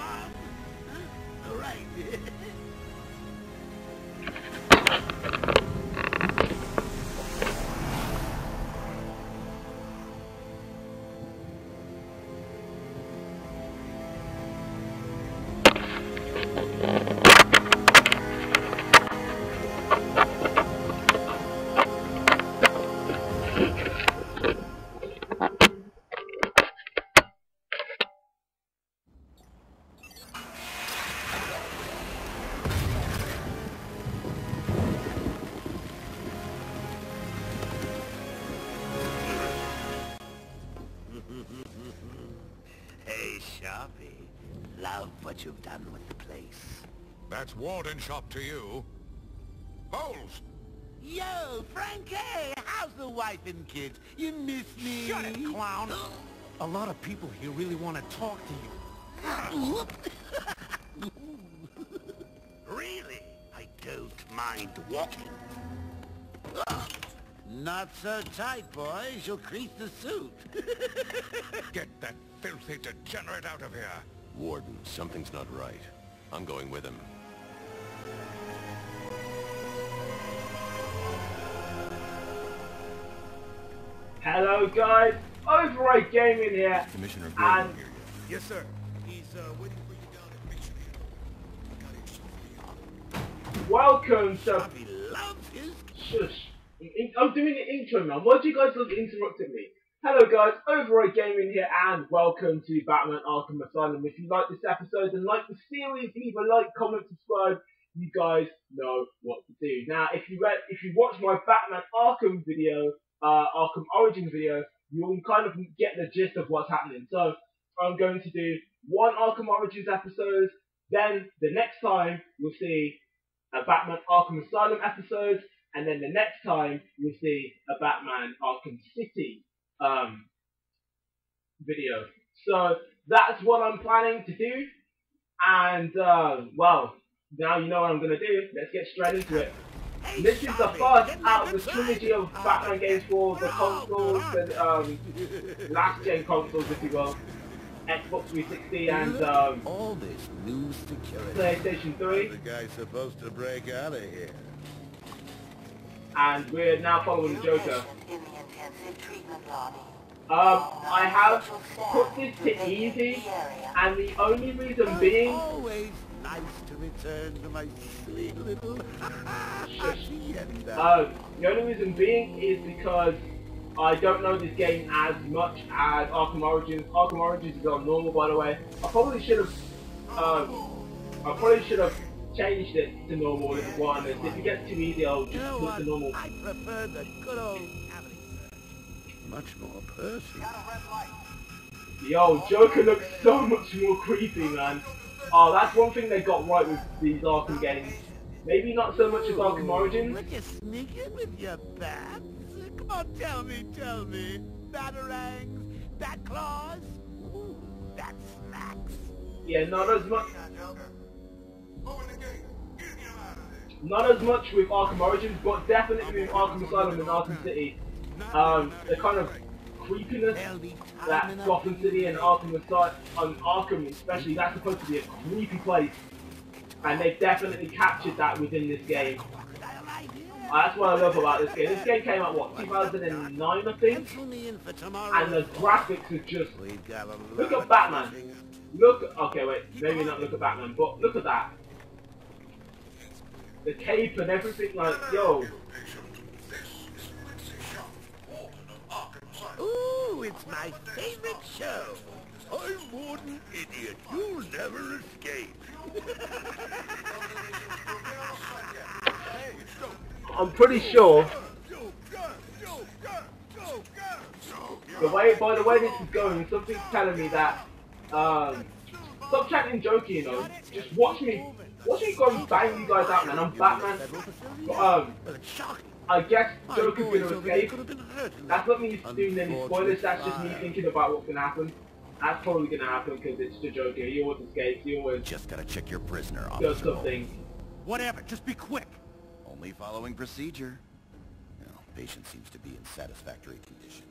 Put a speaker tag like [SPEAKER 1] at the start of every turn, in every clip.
[SPEAKER 1] got Sharpie. Love what you've done with the place.
[SPEAKER 2] That's Warden Sharp to you. Bowles!
[SPEAKER 1] Yo, Frankie! How's the wife and kids? You miss me?
[SPEAKER 2] Shut it, clown!
[SPEAKER 3] A lot of people here really want to talk to you.
[SPEAKER 1] really? I don't mind walking. Not so tight, boys. You'll crease the suit.
[SPEAKER 2] Get that filthy degenerate out of here!
[SPEAKER 4] Warden, something's not right. I'm going with him.
[SPEAKER 5] Hello guys, Override Gaming here,
[SPEAKER 4] Commissioner
[SPEAKER 5] and
[SPEAKER 4] here.
[SPEAKER 2] Yes, sir. He's, uh, waiting for you down at Mission Hill.
[SPEAKER 5] welcome to...
[SPEAKER 1] Sharpie loves his...
[SPEAKER 5] Shush. In- I'm doing the intro man, why do you guys look interrupting me? Hello guys, Override Gaming here, and welcome to Batman Arkham Asylum. If you like this episode and like the series, leave a like, comment, subscribe. You guys know what to do. Now, if you read, if you watch my Batman Arkham video, uh, Arkham Origins video, you'll kind of get the gist of what's happening. So, I'm going to do one Arkham Origins episode, then the next time you'll see a Batman Arkham Asylum episode, and then the next time you'll see a Batman Arkham City um, video. So that's what I'm planning to do, and uh, well, now you know what I'm gonna do. Let's get straight into it.
[SPEAKER 1] Hey,
[SPEAKER 5] This is the first out of the trilogy of Batman games for the consoles, the um, last gen consoles, if you will, Xbox 360 and um,
[SPEAKER 1] All this new security.
[SPEAKER 5] PlayStation 3.
[SPEAKER 1] The guy's supposed to break out of here.
[SPEAKER 5] and we're now following the Joker.
[SPEAKER 6] In the intensive treatment lobby.
[SPEAKER 5] Um, I have put this to easy, and the only reason being,
[SPEAKER 1] Always nice to return to my sweet little hacienda.
[SPEAKER 5] uh, the only reason being is because I don't know this game as much as Arkham Origins. Arkham Origins is on normal, by the way. I probably should have, um, I probably should have changed it to normal if it was. If it gets too easy, I'll
[SPEAKER 1] you
[SPEAKER 5] just
[SPEAKER 1] know
[SPEAKER 5] put it to normal.
[SPEAKER 1] I prefer the good old cavity search. Much more personal.
[SPEAKER 5] Yo, Joker looks so much more creepy, man. Oh, that's one thing they got right with these Arkham games. Maybe not so much as Arkham Origins.
[SPEAKER 1] Would you sneak in with your bats? Come on, tell me, tell me. Batarangs, bat claws, Ooh, bat smacks.
[SPEAKER 5] Yeah, not as much.
[SPEAKER 2] Open the gate! Get him out of there!
[SPEAKER 5] Not as much with Arkham Origins, but definitely with Arkham Asylum and Arkham City. Um, the kind of creepiness that Gotham City and Arkham Asylum, and Arkham especially, that's supposed to be a creepy place. And they've definitely captured that within this game. Uh, that's what I love about this game. This game came out, what, 2009 I think? And the graphics are just Look at Batman. Look, okay, wait, maybe not look at Batman, but look at that. The cape and everything, like, yo,
[SPEAKER 2] This is Quincy Sharp, Warden of Arkham Asylum.
[SPEAKER 1] Ooh, it's my favorite show. I'm Warden Idiot. You'll never escape.
[SPEAKER 5] I'm pretty sure the way, by the way this is going, something's telling me that, um, stop chatting jokey, you know, just watch me, watch me go and bang you guys out, man, I'm Batman, um,
[SPEAKER 1] Well, it's shocking.
[SPEAKER 5] I guess
[SPEAKER 1] boys
[SPEAKER 5] gonna escape,
[SPEAKER 1] could have been hurt in
[SPEAKER 5] that's
[SPEAKER 1] that.
[SPEAKER 5] not me doing any spoilers, that's just me thinking about what's gonna happen, that's probably gonna happen, because it's the Joker, he always escapes, he always
[SPEAKER 4] Just gotta check your prisoner,
[SPEAKER 5] does something,
[SPEAKER 3] Whatever, just be quick.
[SPEAKER 4] Only following procedure. Well, patient seems to be in satisfactory condition.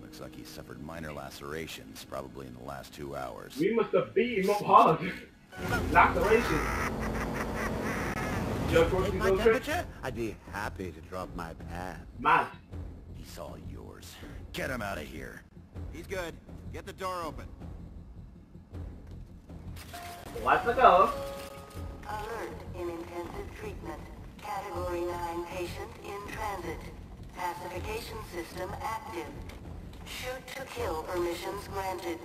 [SPEAKER 4] Looks like he suffered minor lacerations, probably in the last two hours.
[SPEAKER 5] We must have beat him up hard. Laceration. Joker, what's
[SPEAKER 1] Take my temperature? I'd be happy to drop my pants.
[SPEAKER 5] Mad.
[SPEAKER 4] He's all yours. Get him out of here.
[SPEAKER 3] He's good. Get the door open.
[SPEAKER 5] Let's go.
[SPEAKER 6] Alert in intensive treatment. Category 9 patient in transit. Pacification system active. Shoot to kill permissions granted.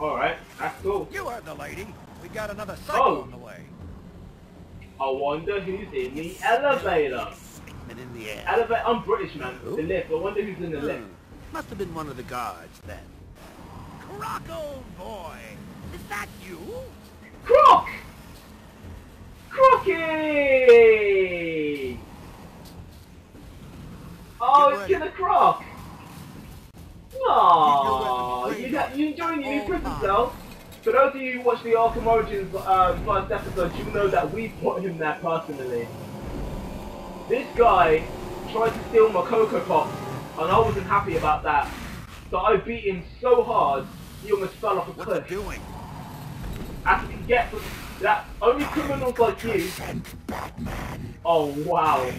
[SPEAKER 5] Alright, that's cool.
[SPEAKER 3] You heard the lady. We got another cycle
[SPEAKER 5] Oh.
[SPEAKER 3] on the way.
[SPEAKER 5] I wonder who's in the elevator.
[SPEAKER 1] In the air.
[SPEAKER 5] Elevator, I'm British man. The lift, I wonder who's in the lift.
[SPEAKER 1] Hmm. Must have been one of the guards then. Croc, old boy! Is that you?
[SPEAKER 5] Croc! Crocky! Oh,
[SPEAKER 3] Get
[SPEAKER 5] it's. Killer Croc! Aww, you,
[SPEAKER 3] weapons
[SPEAKER 5] you enjoying your new prison cell? For those of you who watched the Arkham Origins uh, first episode, you know that we put him there personally. This guy tried to steal my Cocoa Pops, and I wasn't happy about that. So I beat him so hard, he almost fell off a
[SPEAKER 3] What's
[SPEAKER 5] cliff.
[SPEAKER 3] it doing?
[SPEAKER 5] As you can get from that only criminals like you. Oh wow!
[SPEAKER 3] Get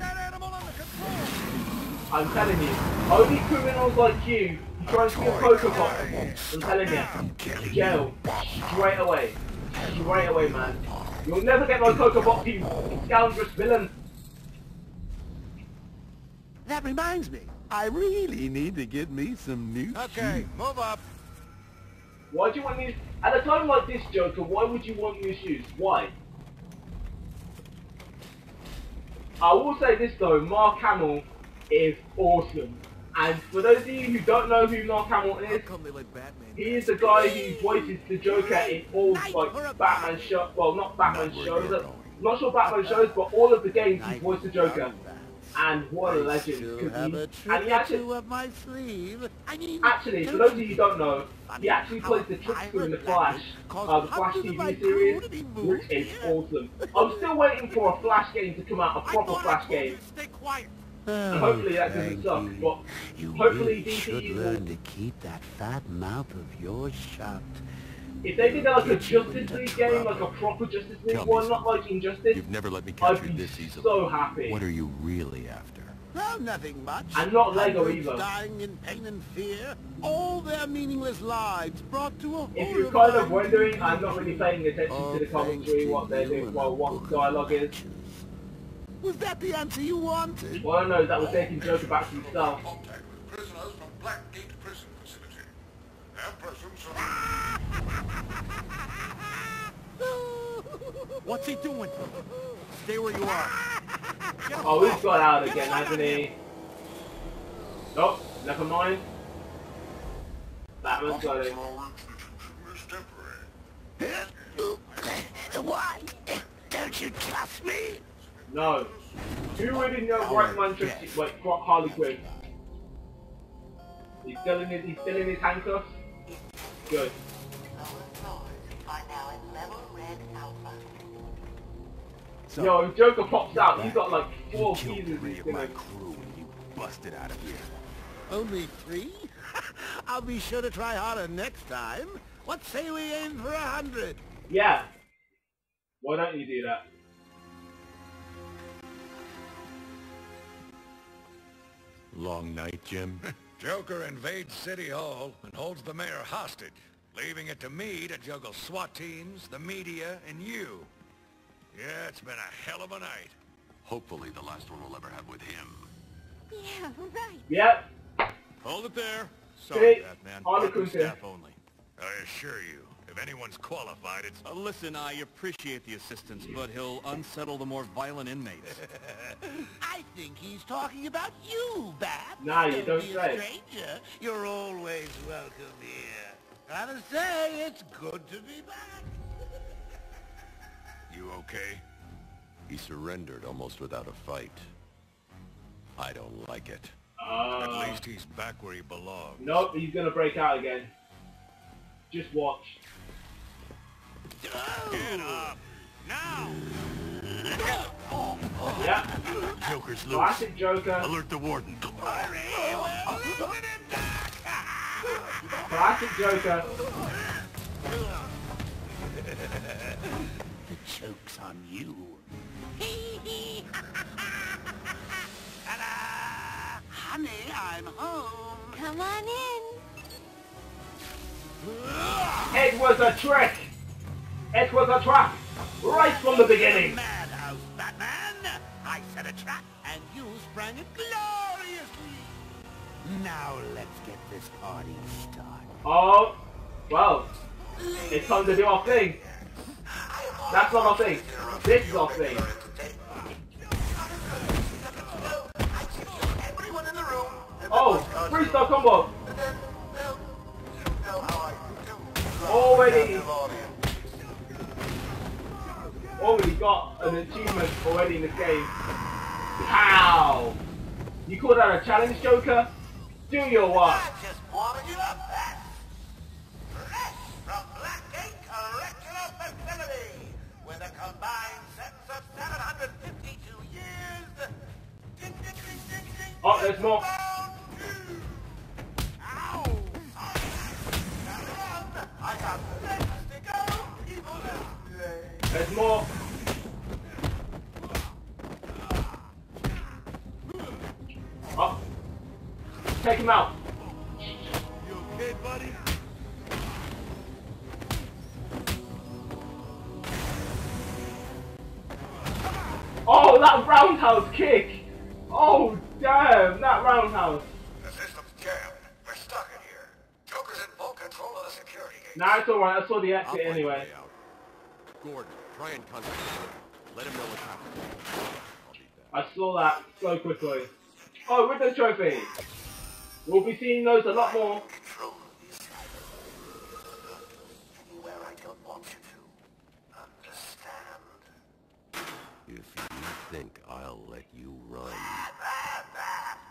[SPEAKER 3] that animal under control!
[SPEAKER 5] I'm telling you, only criminals like you who try and steal Cocoa Pop. I'm telling you, jail straight away, straight away, man. You'll never get my Cocoa Pop, you scoundrel villain.
[SPEAKER 1] That reminds me. I really need to get me some new
[SPEAKER 3] Okay, move up.
[SPEAKER 5] Why do you want these? At a time like this, Joker, why would you want new shoes? Why? I will say this though, Mark Hamill is awesome. And for those of you who don't know who Mark Hamill is,
[SPEAKER 3] Come they like Batman.
[SPEAKER 5] He is the guy who voices the Joker in all like Batman shows. Well, not Batman shows. not sure Batman shows, but all of the games he voiced the Joker. And what a legend! he- and he actually,
[SPEAKER 1] two my sleeve. I mean,
[SPEAKER 5] actually, for those of
[SPEAKER 1] you
[SPEAKER 5] who don't know, he actually plays the trickster in the Flash, uh, the Flash TV series, which is awesome. I'm still waiting for a Flash game to come out, a proper Flash game.
[SPEAKER 1] To Stay quiet.
[SPEAKER 5] And hopefully that doesn't suck,
[SPEAKER 1] Frankie,
[SPEAKER 5] but
[SPEAKER 1] you
[SPEAKER 5] hopefully
[SPEAKER 1] really
[SPEAKER 5] DC
[SPEAKER 1] should
[SPEAKER 5] will-
[SPEAKER 1] learn to keep that fat mouth of yours shut.
[SPEAKER 5] if they did like a
[SPEAKER 1] Get
[SPEAKER 5] Justice
[SPEAKER 1] into
[SPEAKER 5] League game, like a proper Justice League
[SPEAKER 4] Tell me
[SPEAKER 5] one, not like Injustice,
[SPEAKER 4] You've never let me
[SPEAKER 5] I'd
[SPEAKER 4] capture
[SPEAKER 5] be
[SPEAKER 4] this easily.
[SPEAKER 5] so happy.
[SPEAKER 4] What are you really after?
[SPEAKER 1] Well, nothing much.
[SPEAKER 5] And not Lego
[SPEAKER 1] Hundreds
[SPEAKER 5] either.
[SPEAKER 1] dying in pain and fear. All their meaningless lives brought to a
[SPEAKER 5] If you're kind of wondering, I'm not really paying attention
[SPEAKER 1] Oh,
[SPEAKER 5] to the commentary, what they're doing, well, what dialogue is.
[SPEAKER 1] Was that the answer you wanted?
[SPEAKER 5] All I know that we're taking Joker back to himself.
[SPEAKER 2] Contact with prisoners from Blackgate Prison Facility. Have presence.
[SPEAKER 3] What's he doing? Stay where you are.
[SPEAKER 5] Oh, he's got out again,
[SPEAKER 3] him
[SPEAKER 5] hasn't he?
[SPEAKER 3] here.
[SPEAKER 5] Nope, never mind. Batman's got
[SPEAKER 2] Officer
[SPEAKER 5] it.
[SPEAKER 2] forward is temporary.
[SPEAKER 1] Why? Don't you trust me?
[SPEAKER 5] No. Who would in your right mind trust? Wait, Croc Harley Quinn. He's still in his, he's still in his handcuffs? Good.
[SPEAKER 6] Lower floors are now in level red alpha.
[SPEAKER 3] So,
[SPEAKER 5] Yo, if Joker pops out, he's got like
[SPEAKER 3] you
[SPEAKER 5] four
[SPEAKER 3] killed
[SPEAKER 5] pieces
[SPEAKER 3] three of my crew when you busted out of here.
[SPEAKER 1] Only three? I'll be sure to try harder next time. What say we aim for a hundred?
[SPEAKER 5] Yeah. Why don't you do that?
[SPEAKER 4] Long night, Jim.
[SPEAKER 2] Joker invades City Hall and holds the mayor hostage, leaving it to me to juggle SWAT teams, the media, and you. Yeah, it's been a hell of a night.
[SPEAKER 4] Hopefully the last one we'll ever have with him.
[SPEAKER 6] Yeah, right.
[SPEAKER 5] Yep.
[SPEAKER 3] Hold it there.
[SPEAKER 5] Hey,
[SPEAKER 3] Sorry, Batman.
[SPEAKER 5] Harley
[SPEAKER 3] Arkham
[SPEAKER 5] Quinn.
[SPEAKER 3] staff only.
[SPEAKER 2] I assure you, if anyone's qualified, it's...
[SPEAKER 3] Uh, listen, I appreciate the assistance, but he'll unsettle the more violent inmates.
[SPEAKER 1] I think he's talking about you, Bat.
[SPEAKER 5] Nah, you don't don't
[SPEAKER 1] be
[SPEAKER 5] say.
[SPEAKER 1] a stranger. You're always welcome here. Gotta say, it's good to be back.
[SPEAKER 2] You okay?
[SPEAKER 4] He surrendered almost without a fight. I don't like it.
[SPEAKER 5] Uh,
[SPEAKER 2] At least he's back where he belongs.
[SPEAKER 5] Nope, he's gonna break out again. Just watch.
[SPEAKER 2] Get up! Now!
[SPEAKER 5] Yeah.
[SPEAKER 4] Joker's
[SPEAKER 5] Classic Joker.
[SPEAKER 4] Alert the warden.
[SPEAKER 5] Classic Joker.
[SPEAKER 1] The joke's on you. Honey, I'm home.
[SPEAKER 7] Come on in.
[SPEAKER 5] It was a trick. It was a trap. Right from the beginning.
[SPEAKER 1] Madhouse, Batman! I set a trap, and you sprang it gloriously! Now let's get this party started.
[SPEAKER 5] Oh, well, it's time to do our thing. That's not our thing. This is our thing.
[SPEAKER 2] Everyone in the room.
[SPEAKER 5] Oh, freestyle combo. Already, already got an achievement already in this game. Pow! You call that a challenge, Joker? Do your work.
[SPEAKER 2] just wanted you
[SPEAKER 5] There's more. Oh. Take him out.
[SPEAKER 3] You okay, buddy?
[SPEAKER 5] Oh, that roundhouse kick. Oh, damn, that roundhouse.
[SPEAKER 2] The system's jammed. We're stuck in here. Joker's in full control of the security gate.
[SPEAKER 5] Nah, it's alright. I saw the exit anyway.
[SPEAKER 4] Gordon, try and contact him. Let him know what's happening. I'll be back.
[SPEAKER 5] I saw that so quickly. Oh, with the trophy. We'll be seeing those a lot more.
[SPEAKER 2] Control these Anywhere I don't want you to. Understand?
[SPEAKER 4] If you think I'll let you run,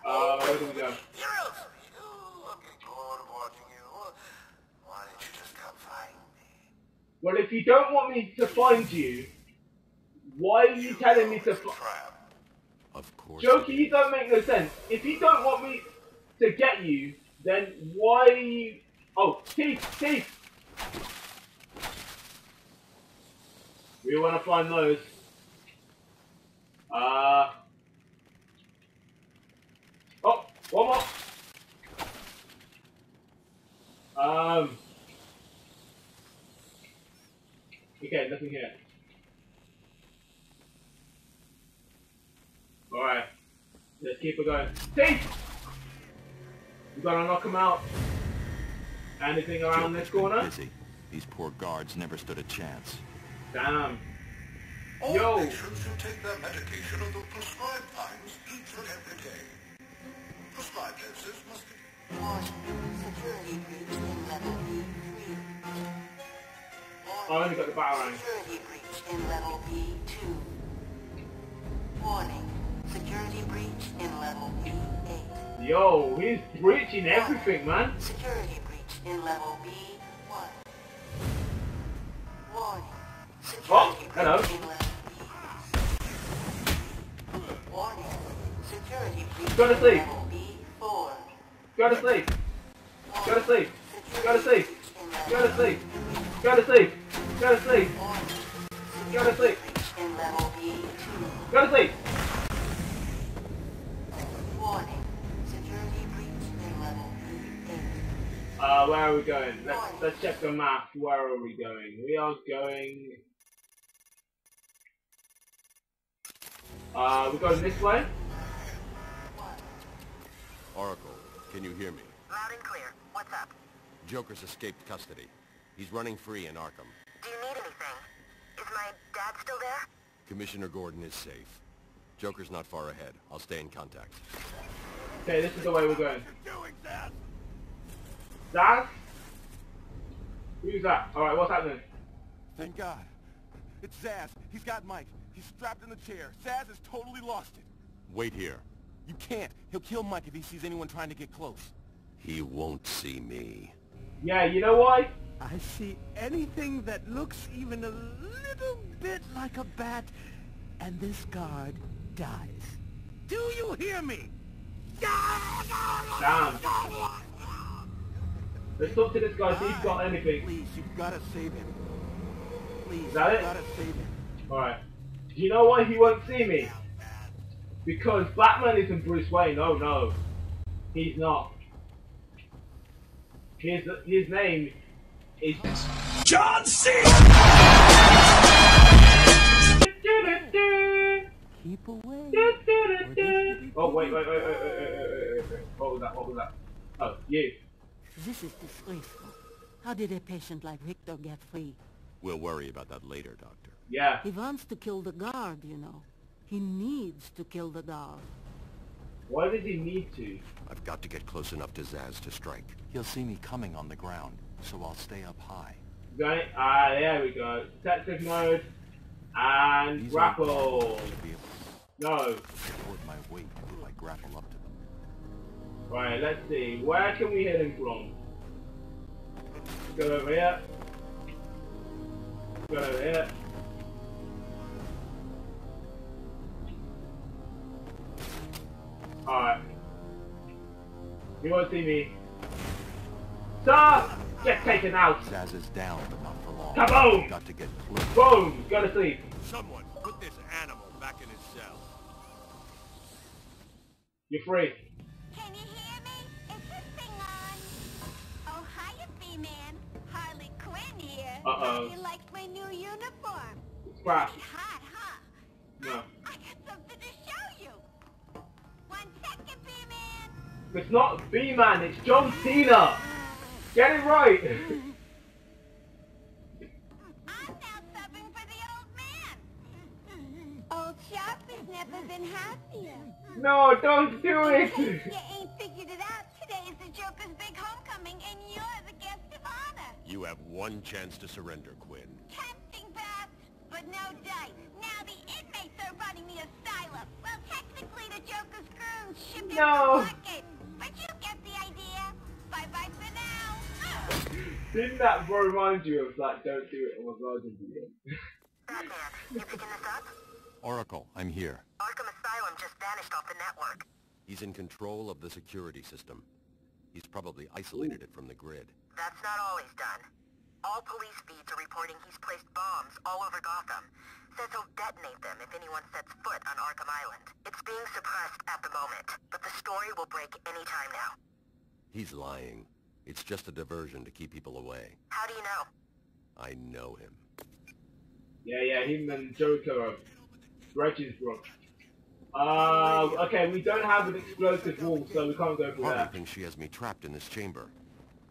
[SPEAKER 5] Uh, where do we go?
[SPEAKER 2] Heroes! You looking bored of watching you. Why didn't you just come find me?
[SPEAKER 5] Well, if you don't want me to find you, why are you telling me to...
[SPEAKER 2] find...
[SPEAKER 4] Of course.
[SPEAKER 5] Jokey, you don't make no sense. If you don't want me to get you, then why are you... Oh, teeth, teeth! We want to find those. Uh... Oh, one more. Um... Okay, nothing here. Alright. Let's keep it going. Teeth! We gotta knock him out. Anything around this corner?
[SPEAKER 3] Busy. These poor guards never stood a chance.
[SPEAKER 5] Damn.
[SPEAKER 2] All
[SPEAKER 5] Yo.
[SPEAKER 2] patients should take their medication at the prescribed times each and every day. Prescribed doses must be
[SPEAKER 6] Warning. Security breach in level B3.
[SPEAKER 5] I only got the batarang.
[SPEAKER 6] Security breach in level B2. Warning. Security breach in level B8.
[SPEAKER 5] Yo, he's breaching everything, man.
[SPEAKER 6] Security breach in level B1. Warning. Oh, Security
[SPEAKER 5] Oh,
[SPEAKER 6] breach
[SPEAKER 5] hello.
[SPEAKER 6] in level B. Warning. Security breach
[SPEAKER 5] Go to sleep.
[SPEAKER 6] level B4.
[SPEAKER 5] Go to sleep. Go to sleep. Go to sleep. Go to sleep. Go to sleep. Go to sleep. Go to sleep.
[SPEAKER 6] in level B2.
[SPEAKER 5] Go to sleep.
[SPEAKER 6] Warning. Security breach in level B8.
[SPEAKER 5] Uh, where are we going? Let's let's check the map. Where are we going? We are going. Uh, we're going this way.
[SPEAKER 4] Oracle, can you hear me?
[SPEAKER 6] Loud and clear. What's up?
[SPEAKER 4] Joker's escaped custody. He's running free in Arkham.
[SPEAKER 6] Do you need anything? Is my dad still there?
[SPEAKER 4] Commissioner Gordon is safe. Joker's not far ahead. I'll stay in contact.
[SPEAKER 5] Okay, this is the way we're going.
[SPEAKER 2] doing that.
[SPEAKER 5] Zsasz? Who's that? Alright, what's happening?
[SPEAKER 3] Thank God. It's Zsasz. He's got Mike. He's strapped in the chair. Zsasz has totally lost it.
[SPEAKER 4] Wait here.
[SPEAKER 3] You can't. He'll kill Mike if he sees anyone trying to get close.
[SPEAKER 4] He won't see me.
[SPEAKER 5] Yeah, you know why?
[SPEAKER 1] I see anything that looks even a little bit like a bat, and this guard dies. Do you hear me?
[SPEAKER 5] Damn. Let's talk to this guy, he's got anything.
[SPEAKER 1] Please, you've got to save him. Please,
[SPEAKER 5] Is that it?
[SPEAKER 1] got to save him.
[SPEAKER 5] Alright. Do you know why he won't see me? Because Batman isn't Bruce Wayne. Oh no. He's not. His, his name is
[SPEAKER 2] John C.
[SPEAKER 1] Keep away.
[SPEAKER 5] Oh wait, wait, wait, wait, wait, wait, wait, wait. wait. What was that? What was that? Oh, you.
[SPEAKER 7] This is disgraceful. How did a patient like Victor get free?
[SPEAKER 4] We'll worry about that later, Doctor.
[SPEAKER 5] Yeah.
[SPEAKER 7] He wants to kill the guard, you know. He needs to kill the guard.
[SPEAKER 5] Why does he need to?
[SPEAKER 4] I've got to get close enough to Zsasz to strike.
[SPEAKER 8] He'll see me coming on the ground, so I'll stay up high.
[SPEAKER 5] Right? Ah, there we go. Detective mode. And
[SPEAKER 8] These
[SPEAKER 5] grapple.
[SPEAKER 8] old should be able
[SPEAKER 5] No.
[SPEAKER 8] support my weight if I grapple up to them.
[SPEAKER 5] Right, let's see. Where can we hit him from? Go over here. Go over here. Alright. He won't see me. Stop! Get taken out!
[SPEAKER 8] Zsasz is down, but not for long.
[SPEAKER 5] Kaboom!
[SPEAKER 8] Got to get close.
[SPEAKER 5] Boom! Go to sleep.
[SPEAKER 4] Someone put this animal back in his cell.
[SPEAKER 5] You're free.
[SPEAKER 9] Can you hear me? Is this thing on? Oh, hiya, B-Man. Harley Quinn here.
[SPEAKER 5] Uh-oh.
[SPEAKER 9] You like my new uniform?
[SPEAKER 5] Scratch.
[SPEAKER 9] Pretty hot, huh?
[SPEAKER 5] No. It's not B-Man, it's John Cena! Get it right!
[SPEAKER 9] I'm now subbing for the old man. Old Sharp has never been happier.
[SPEAKER 5] no, don't do it!
[SPEAKER 9] you ain't figured it out. Today is the Joker's big homecoming, and you're the guest of honor.
[SPEAKER 4] You have one chance to surrender, Quinn.
[SPEAKER 9] Tempting, perhaps, but no dice. Now the inmates are running the asylum. Well, technically the Joker's goons shipped in the bucket. Idea. Bye-bye for now.
[SPEAKER 5] Didn't that remind you of that don't do it on a Virgin video?
[SPEAKER 6] Batman, you picking this up?
[SPEAKER 8] Oracle, I'm here.
[SPEAKER 6] Arkham Asylum just vanished off the network.
[SPEAKER 4] He's in control of the security system. He's probably isolated it from the grid.
[SPEAKER 6] That's not all he's done. All police feeds are reporting he's placed bombs all over Gotham. Says he'll detonate them if anyone sets foot on Arkham Island. It's being suppressed at the moment, but the story will break any time now.
[SPEAKER 4] He's lying. It's just a diversion to keep people away.
[SPEAKER 6] How do you know?
[SPEAKER 4] I know him.
[SPEAKER 5] Yeah, yeah, him and Joker are Reggie's bro. Uh, okay, we don't have an explosive wall, so we can't go for
[SPEAKER 4] Harley
[SPEAKER 5] that.
[SPEAKER 4] thinks she has me trapped in this chamber.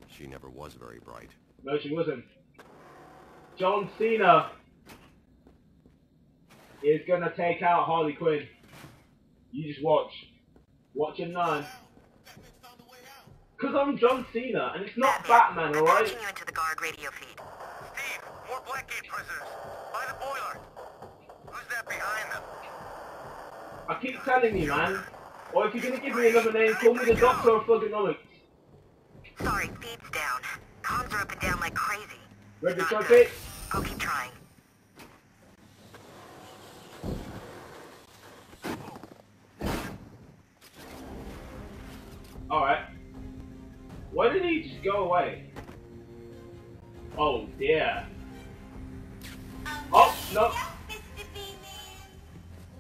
[SPEAKER 4] She never was very bright.
[SPEAKER 5] No, she wasn't. John Cena is gonna take out Harley Quinn. You just watch. Watch and learn. Cause I'm John Cena, and it's not Batman,
[SPEAKER 6] I'm
[SPEAKER 5] alright?
[SPEAKER 6] patching you into the guard radio feed.
[SPEAKER 2] Steve, more Blackgate prisoners. By the boiler. Who's that behind them?
[SPEAKER 5] I keep telling you, man. Or if you're gonna give me another name, call me the Doctor of Thuganomics.
[SPEAKER 6] Sorry, feed's down. Comms are up and down like crazy.
[SPEAKER 5] Ready to chuck it?
[SPEAKER 6] I'll keep trying.
[SPEAKER 5] Go away? Oh dear. Oh, no.
[SPEAKER 9] Mr. B-Man.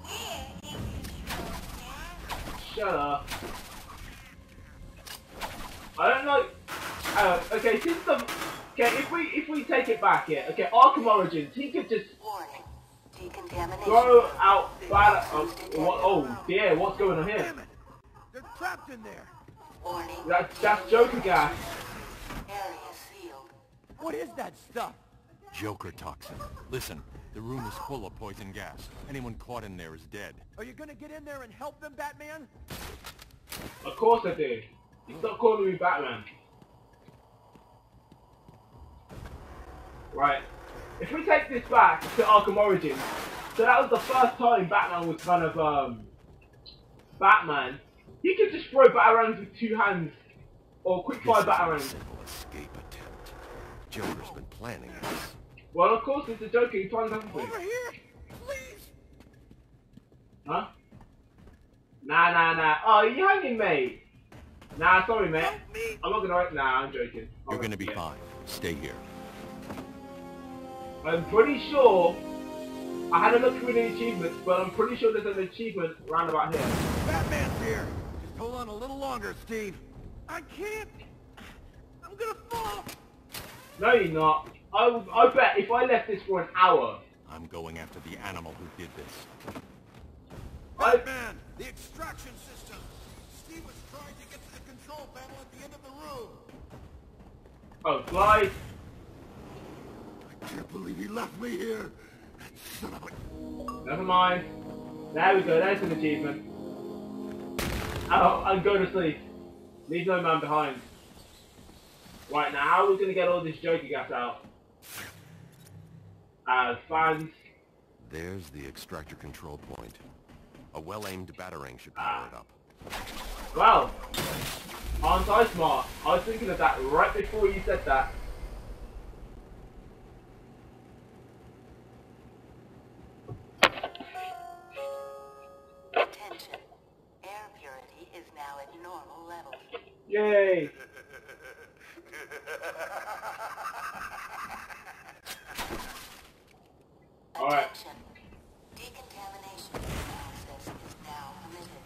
[SPEAKER 9] We're in control now.
[SPEAKER 5] Shut up. I don't know. Uh, okay, since the okay, if we if we take it back here, okay, Arkham Origins, he could just throw out bad. Oh, what, oh dear, what's going on here?
[SPEAKER 1] They're trapped in there.
[SPEAKER 6] Warning.
[SPEAKER 5] That's that's Joker gas.
[SPEAKER 6] Area sealed.
[SPEAKER 1] What is that stuff?
[SPEAKER 8] Joker toxin. Listen, the room is full of poison gas. Anyone caught in there is dead.
[SPEAKER 1] Are you gonna get in there and help them, Batman?
[SPEAKER 5] Of course I do. You stop calling me Batman. Right. If we take this back to Arkham Origins, so that was the first time Batman was kind of um Batman. He could just throw batarangs with two hands, or quick-fire
[SPEAKER 4] is
[SPEAKER 5] batarangs.
[SPEAKER 4] simple escape attempt. Joker's been planning this.
[SPEAKER 5] Well, of course it's a Joker. He plans everything.
[SPEAKER 1] Over here, please.
[SPEAKER 5] Huh? Nah, nah, nah. Oh, you hanging, mate? Nah, sorry, mate. I'm not gonna. Nah, I'm joking.
[SPEAKER 8] You're gonna be
[SPEAKER 5] yeah.
[SPEAKER 8] fine. Stay here.
[SPEAKER 5] I'm pretty sure. I had a look through the achievements, but I'm pretty sure there's an achievement round about here.
[SPEAKER 1] Batman's here! Just hold on a little longer, Steve. I can't! I'm gonna fall!
[SPEAKER 5] No, you're not. I, I bet if I left this for an hour,
[SPEAKER 8] I'm going after the animal who did this.
[SPEAKER 5] I,
[SPEAKER 1] Batman! The extraction system! Steve was trying to get to the control panel at the end of the room!
[SPEAKER 5] oh, slide.
[SPEAKER 1] I can't believe he left me here! Son of a...
[SPEAKER 5] Never mind. There we go. There's an achievement. Oh, and go to sleep. Leave no man behind. Right now, how are we gonna get all this Joker gas out? Uh, As fans,
[SPEAKER 4] There's the extractor control point. A well-aimed batarang should power it up.
[SPEAKER 5] well, aren't I smart? I was thinking of that right before you said that.
[SPEAKER 6] Attention. Air purity is now at normal levels.
[SPEAKER 5] Yay! Alright.
[SPEAKER 6] Attention. Decontamination process is now permitted.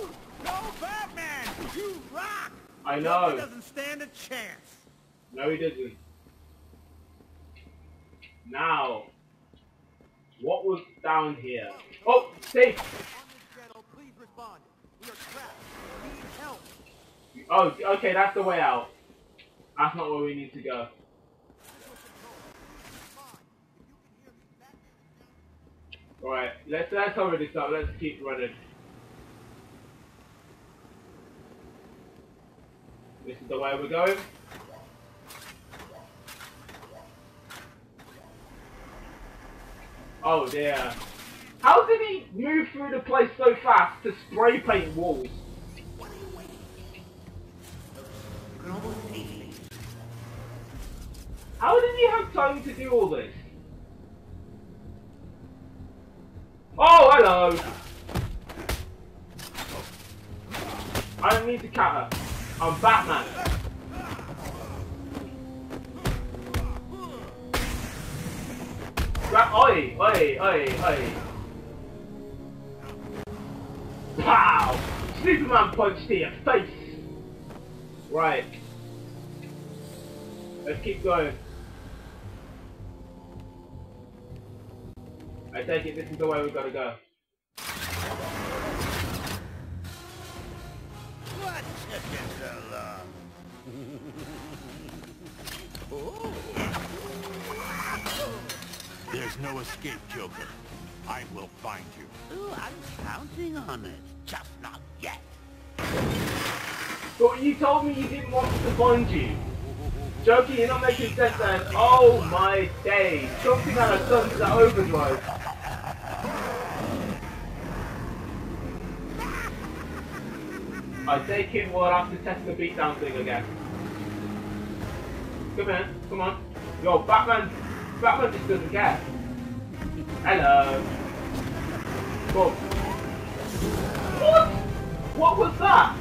[SPEAKER 1] Woo! Go Batman! You
[SPEAKER 5] I
[SPEAKER 1] He doesn't stand a chance!
[SPEAKER 5] No, he doesn't. Now, what was down here? Oh, safe.
[SPEAKER 1] On this channel, please respond. We are trapped. We need help.
[SPEAKER 5] Oh, okay, that's the way out. That's not where we need to go. Alright, let's let's hurry this up. Let's keep running. This is the way we're going. Oh dear. How did he move through the place so fast to spray paint walls? How did he have time to do all this? To your face! Right. Let's keep going. I take it this is the way we gotta go.
[SPEAKER 1] What took so long?
[SPEAKER 8] There's no escape, Joker. I will find you.
[SPEAKER 1] Ooh, I'm counting on it. Just not yet.
[SPEAKER 5] But you told me you didn't want to you. Joker, you're not making sense then. Oh my day. Something out of Sunset Overdrive. I take it we'll have to test the beatdown thing again. Come in, come on. Yo, Batman, Batman just doesn't care. Hello. Whoa. What? What was that?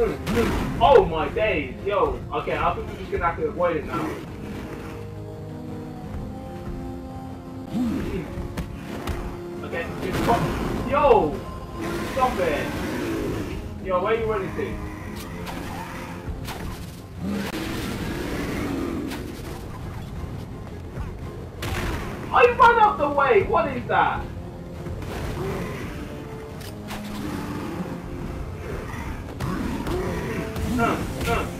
[SPEAKER 5] Oh my days, yo. Okay, I think we're just gonna have to avoid it now. Okay, just stop. Yo! Stop it! Yo, where are you running to? I ran out the way! What is that? Uh, uh,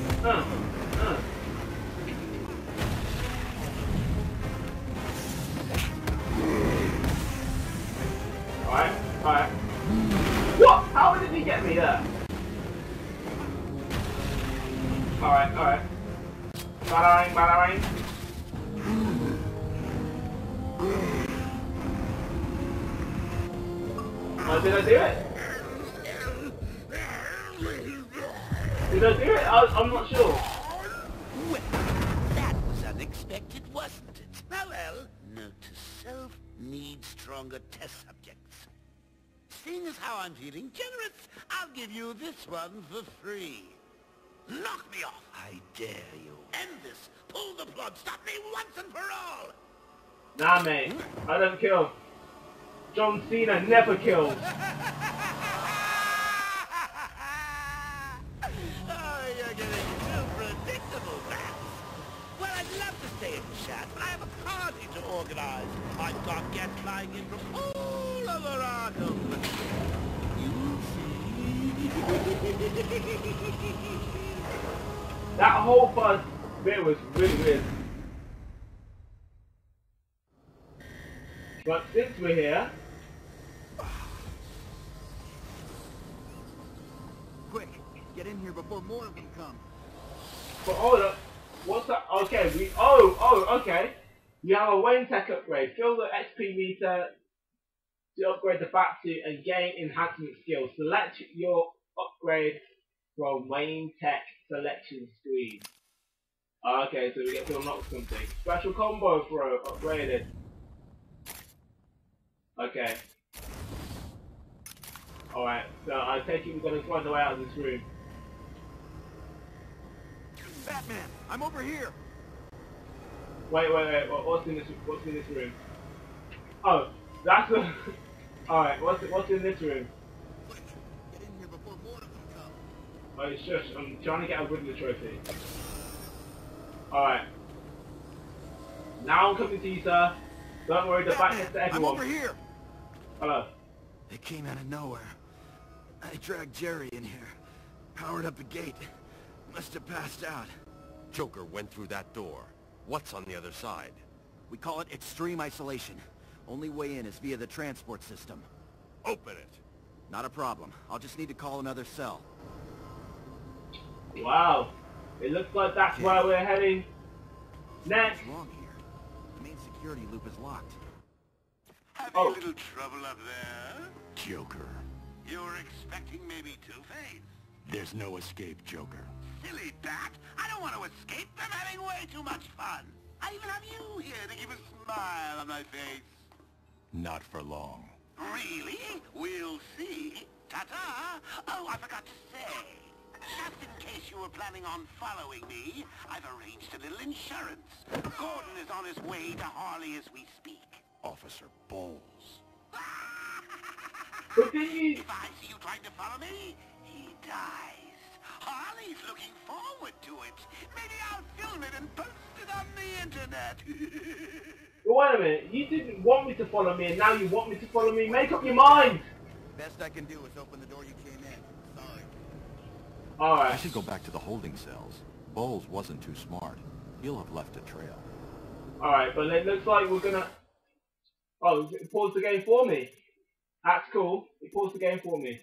[SPEAKER 1] was unexpected, wasn't it? Well, well. Note to self, need stronger test subjects. seeing as how I'm feeling generous, I'll give you this one for free. Knock me off. I dare you. End this. Pull the plug. Stop me once and for all.
[SPEAKER 5] Nah, mate. I don't kill. John Cena never kills.
[SPEAKER 1] oh, you're getting too predictable, Bats. Well, I'd love to stay and chat, I have a party to organize. I've got guests flying in from all over Arkham. You see?
[SPEAKER 5] That whole first bit was really weird. But since we're here,
[SPEAKER 3] Quick, get in here before more of them come.
[SPEAKER 5] but hold up, what's that? Okay, we, oh, oh, okay. You have a Wayne Tech upgrade. Fill the XP meter to upgrade the bat suit and gain enhancement skills. Select your upgrade from Wayne Tech selection screen. Okay, so we get to unlock something. Special combo throw upgraded. Okay. Alright, so I take it we're gonna find a way out of this room.
[SPEAKER 3] Batman, I'm over here.
[SPEAKER 5] Wait, wait, wait. what- What's in this? What's in this room? Oh, that's the. All right. What's what's in this room?
[SPEAKER 3] Quick, get in here before more of them come.
[SPEAKER 5] Oh, shush! I'm trying to get a Riddler trophy. All right. Now I'm coming to you, sir. Don't worry, the back
[SPEAKER 3] Batman,
[SPEAKER 5] gets to
[SPEAKER 3] I'm
[SPEAKER 5] everyone.
[SPEAKER 3] over here.
[SPEAKER 5] Hello.
[SPEAKER 3] They came out of nowhere. I dragged Jerry in here. Powered up the gate. Must have passed out.
[SPEAKER 4] Joker went through that door. What's on the other side?
[SPEAKER 3] We call it extreme isolation. Only way in is via the transport system.
[SPEAKER 4] Open it!
[SPEAKER 3] Not a problem. I'll just need to call another cell.
[SPEAKER 5] Wow. It looks like that's where we're heading next.
[SPEAKER 3] What's wrong here? The main security loop is locked.
[SPEAKER 1] Having
[SPEAKER 5] Oh.
[SPEAKER 1] a little trouble up there?
[SPEAKER 4] Joker.
[SPEAKER 1] You were expecting maybe Two-Face?
[SPEAKER 4] There's no escape, Joker.
[SPEAKER 1] Silly bat! I don't want to escape. I'm having way too much fun. I even have you here to keep a smile on my face.
[SPEAKER 4] Not for long.
[SPEAKER 1] Really? We'll see. Ta-ta! Oh, I forgot to say. Just in case you were planning on following me, I've arranged a little insurance. Gordon is on his way to Harley as we speak.
[SPEAKER 4] Officer Bowles.
[SPEAKER 5] But didn't you?
[SPEAKER 1] If I see you trying to follow me, he dies. Harley's looking forward to it. Maybe I'll film it and post it on the internet.
[SPEAKER 5] But wait a minute. You didn't want me to follow me, and now you want me to follow me. Make up your mind.
[SPEAKER 3] Best I can do is open the door you came in. Sorry.
[SPEAKER 5] All
[SPEAKER 4] I should go back to the holding cells. Bowles wasn't too smart. He'll have left a trail.
[SPEAKER 5] All right. But it looks like we're gonna. Oh, it paused the game for me. That's cool. It paused the game for me.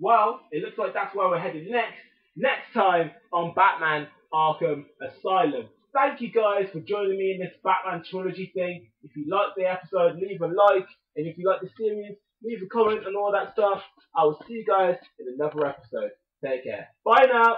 [SPEAKER 5] Well, it looks like that's where we're headed next. Next time on Batman Arkham Asylum. Thank you guys for joining me in this Batman trilogy thing. If you liked the episode, leave a like. And if you like the series, leave a comment and all that stuff. I will see you guys in another episode. Take care. Bye now.